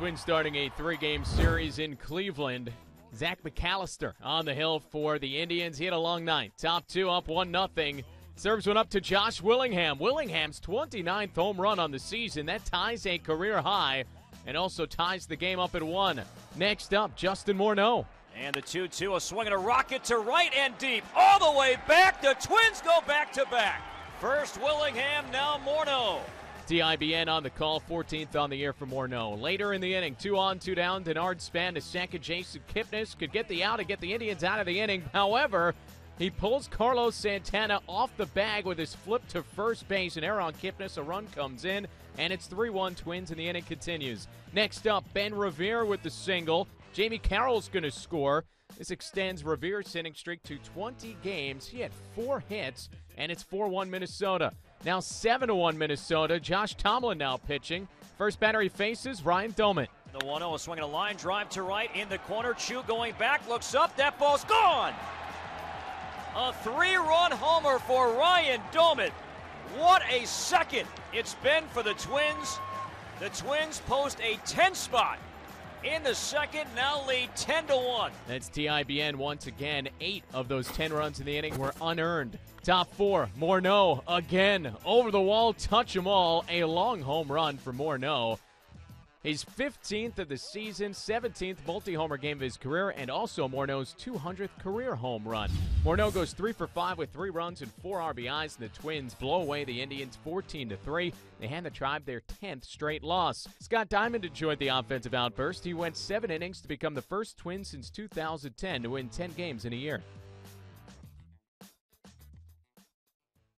Twins starting a three game series in Cleveland. Zach McAllister on the hill for the Indians. He had a long night. Top two up 1 0. Serves one up to Josh Willingham. Willingham's 29th home run on the season. That ties a career high and also ties the game up at one. Next up, Justin Morneau. And the 2 2, a swing and a rocket to right and deep. All the way back. The Twins go back to back. First Willingham, now Morneau. TIBN on the call, 14th on the year for Morneau. Later in the inning, two on, two down. Denard Span to second. Jason Kipnis could get the out and get the Indians out of the inning. However, he pulls Carlos Santana off the bag with his flip to first base. An error on Kipnis. A run comes in, and it's 3 1 Twins, and the inning continues. Next up, Ben Revere with the single. Jamie Carroll's going to score. This extends Revere's hitting streak to 20 games. He had four hits, and it's 4 1 Minnesota. Now 7 1 Minnesota. Josh Tomlin now pitching. First batter he faces Ryan Doumit. The 1 0 swinging a line drive to right in the corner. Choo going back, looks up. That ball's gone. A three run homer for Ryan Doumit. What a second it's been for the Twins. The Twins post a 10 spot in the second, now lead 10 to 1. That's TIBN once again. Eight of those 10 runs in the inning were unearned. Top four, Morneau again over the wall, touch them all. A long home run for Morneau. His 15th of the season, 17th multi homer game of his career, and also Morneau's 200th career home run. Morneau goes 3 for 5 with 3 runs and 4 RBIs, and the Twins blow away the Indians 14 3. They hand the Tribe their 10th straight loss. Scott Diamond enjoyed the offensive outburst. He went 7 innings to become the first Twin since 2010 to win 10 games in a year.